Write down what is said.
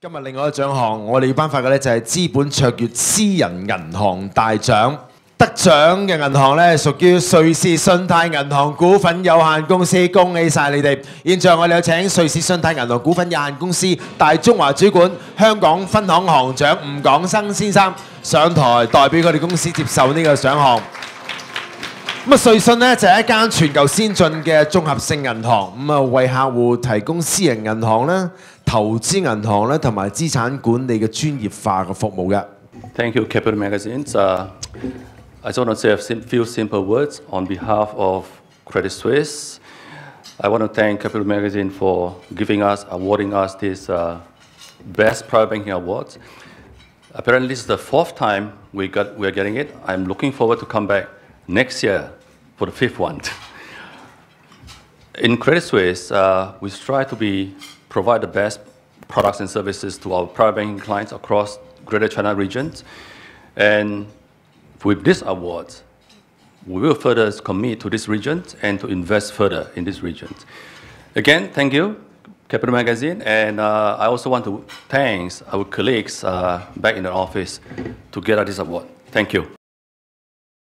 今日另外一個獎項，我哋要頒發嘅咧就係資本卓越私人銀行大獎。得獎嘅銀行咧屬於瑞士信貸銀行股份有限公司，恭喜晒你哋！現在我哋有請瑞士信貸銀行股份有限公司大中華主管、香港分行行長吳廣生先生上台，代表佢哋公司接受呢個獎項。咁啊，瑞信咧就系一间全球先进嘅综合性银行，咁啊为客户提供私人银行啦、投资银行啦同埋资产管理嘅专业化嘅服务嘅。 Thank you, Capital Magazines. Uh, I just want to say a sim- few simple words on behalf of Credit Suisse. I want to thank Capital Magazine for giving us, awarding us this uh, Best Private Banking Awards. Apparently, this is the fourth time we got, we're getting it. I'm looking forward to come back next year for the fifth one. In Credit Suisse, uh, we strive to be, provide the best products and services to our private banking clients across Greater China regions. And with this award, we will further commit to this region and to invest further in this region. Again, thank you, Capital Magazine, and uh, I also want to thank our colleagues uh, back in the office to get this award. Thank you.